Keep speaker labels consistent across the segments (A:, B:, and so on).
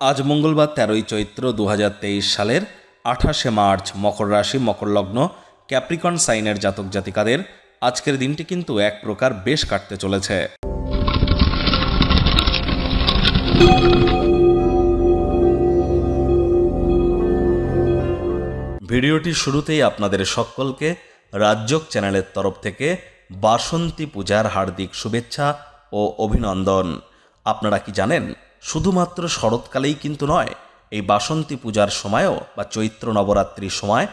A: আজ মঙ্গলবার তেরোই চৈত্র দু হাজার তেইশ সালের আঠাশে মার্চ মকর রাশি, মকর লগ্ন, ক্যাপ্রিকন সাইনের জাতক জাতিকাদের আজকের দিনটি কিন্তু এক প্রকার বেশ কাটতে চলেছে। ভিডিওটি শুরুতেই আপনাদের সকলকে রাজ্যক চ্যানেলের তরফ থেকে বাসন্তী পূজার হার্দিক শুভেচ্ছা ও অভিনন্দন। আপনারা কি জানেন শুধুমাত্র শরৎকালেই কিন্তু নয়, এই বাসন্তী পূজার সময়ও বা চৈত্র নবরাত্রির সময়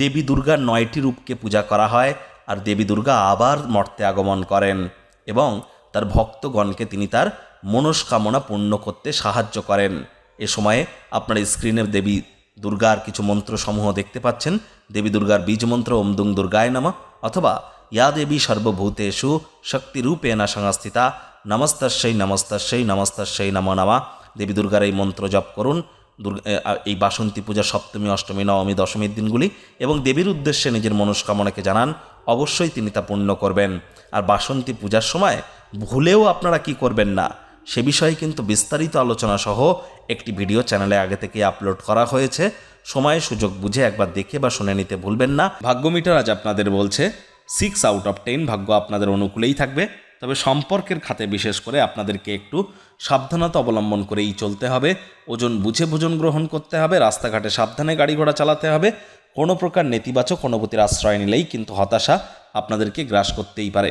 A: দেবী দুর্গার নয়টি রূপকে পূজা করা হয় আর দেবী দুর্গা আবার মর্তে আগমন করেন এবং তার ভক্তগণকে তিনি তার মনস্কামনা পূর্ণ করতে সাহায্য করেন। এ সময়ে আপনার স্ক্রিনের দেবী দুর্গার কিছু মন্ত্রসমূহ দেখতে পাচ্ছেন। দেবী দুর্গার বীজ মন্ত্র, ওম দুং দুর্গায় নামা অথবা ইয়া দেবী সর্বভূতেষু শক্তিরূপেণা সংস্থিতা নমস্তস্যই নমস্তস্যই নমস্তস্যই নম নমা। দেবী দুর্গার এই মন্ত্র জপ করুন। এই বাসন্তী পূজা সপ্তমী, অষ্টমী, নবমী, দশমীর দিনগুলি এবং দেবীর উদ্দেশ্যে নিজের মনস্কামনাকে জানান। অবশ্যই তিনি তা পূর্ণ করবেন। আর বাসন্তী পূজার সময় ভুলেও আপনারা কি করবেন না? সে বিষয়ে কিন্তু বিস্তারিত আলোচনা সহ একটি ভিডিও চ্যানেলে আগে থেকে আপলোড করা হয়েছে। সময়, সুযোগ বুঝে একবার দেখে বা শুনে নিতে ভুলবেন না। ভাগ্যমিটার আজ আপনাদের বলছে সিক্স আউট অফ টেন ভাগ্য আপনাদের অনুকূলেই থাকবে। তবে সম্পর্কের খাতে বিশেষ করে আপনাদেরকে একটু সাবধানতা অবলম্বন করেই চলতে হবে। ওজন বুঝে ভোজন গ্রহণ করতে হবে, রাস্তাঘাটে সাবধানে গাড়ি ঘোড়া চালাতে হবে। কোনো প্রকার নেতিবাচক অনুভূতির আশ্রয় নিলেই কিন্তু হতাশা আপনাদেরকে গ্রাস করতেই পারে।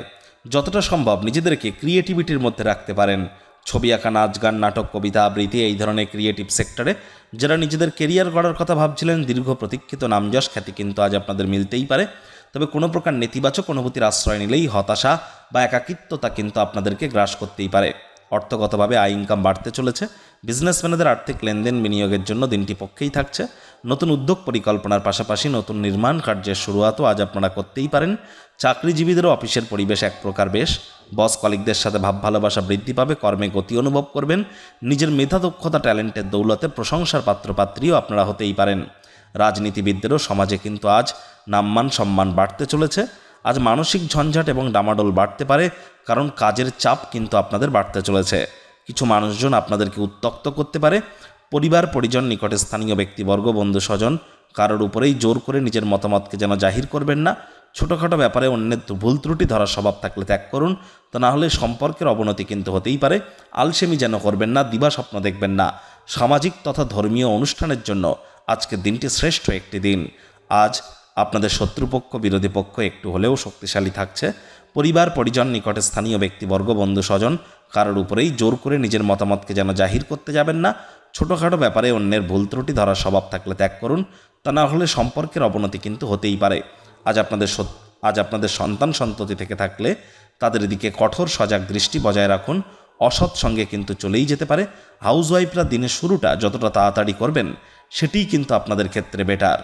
A: যতটা সম্ভব নিজেদেরকে ক্রিয়েটিভিটির মধ্যে রাখতে পারেন। ছবি আঁকা, নাচ গান, নাটক, কবিতা আবৃত্তি এই ধরনের ক্রিয়েটিভ সেক্টরে যারা নিজেদের কেরিয়ার গড়ার কথা ভাবছিলেন, দীর্ঘ প্রতীক্ষিত নামযশ খ্যাতি কিন্তু আজ আপনাদের মিলতেই পারে। তবে কোনো প্রকার নেতিবাচক অনুভূতির আশ্রয় নিলেই হতাশা বা একাকিত্বতা কিন্তু আপনাদেরকে গ্রাস করতেই পারে। অর্থগতভাবে আয় ইনকাম বাড়তে চলেছে। বিজনেসম্যানদের আর্থিক লেনদেন বিনিয়োগের জন্য দিনটি পক্ষেই থাকছে। নতুন উদ্যোগ পরিকল্পনার পাশাপাশি নতুন নির্মাণ কার্যের শুরুয়াতও আজ আপনারা করতেই পারেন। চাকরিজীবীদেরও অফিসের পরিবেশ এক প্রকার বেশ। বস কলিকদের সাথে ভাব ভালোবাসা বৃদ্ধি পাবে, কর্মে গতি অনুভব করবেন। নিজের মেধা, দক্ষতা, ট্যালেন্টের দৌলতে প্রশংসার পাত্রপাত্রীও আপনারা হতেই পারেন। রাজনীতিবিদদেরও সমাজে কিন্তু আজ নাম্মান সম্মান বাড়তে চলেছে। আজ মানসিক ঝঞ্ঝাট এবং ডামাডোল বাড়তে পারে, কারণ কাজের চাপ কিন্তু আপনাদের বাড়তে চলেছে। কিছু মানুষজন আপনাদেরকে উত্তক্ত করতে পারে। পরিবার, পরিজন, নিকটে স্থানীয় ব্যক্তিবর্গ, বন্ধু, স্বজন, কারোর উপরেই জোর করে নিজের মতামতকে যেন জাহির করবেন না। ছোটোখাটো ব্যাপারে অন্যের ভুল ত্রুটি, ধরার স্বভাব থাকলে ত্যাগ করুন। তা না হলে সম্পর্কের অবনতি কিন্তু হতেই পারে। আলসেমি যেন করবেন না, দিবা স্বপ্ন দেখবেন না। সামাজিক তথা ধর্মীয় অনুষ্ঠানের জন্য আজকের দিনটি শ্রেষ্ঠ একটি দিন। আজ আপনাদের শত্রুপক্ষ, বিরোধী পক্ষ একটু হলেও শক্তিশালী থাকছে। পরিবার, পরিজন, নিকটে স্থানীয় ব্যক্তিবর্গ, বন্ধু, স্বজন কারোর উপরেই জোর করে নিজের মতামতকে যেন জাহির করতে যাবেন না। ছোটোখাটো ব্যাপারে অন্যের ভুল ত্রুটি ধরার স্বভাব থাকলে ত্যাগ করুন। তা না হলে সম্পর্কের অবনতি কিন্তু হতেই পারে। আজ আপনাদের আজ আপনাদের সন্তান সন্ততি থেকে থাকলে তাদের দিকে কঠোর, সজাগ দৃষ্টি বজায় রাখুন। অসৎ সঙ্গে কিন্তু চলেই যেতে পারে। হাউসওয়াইফরা দিনের শুরুটা যতটা তাড়াতাড়ি করবেন, সেটিই কিন্তু আপনাদের ক্ষেত্রে বেটার।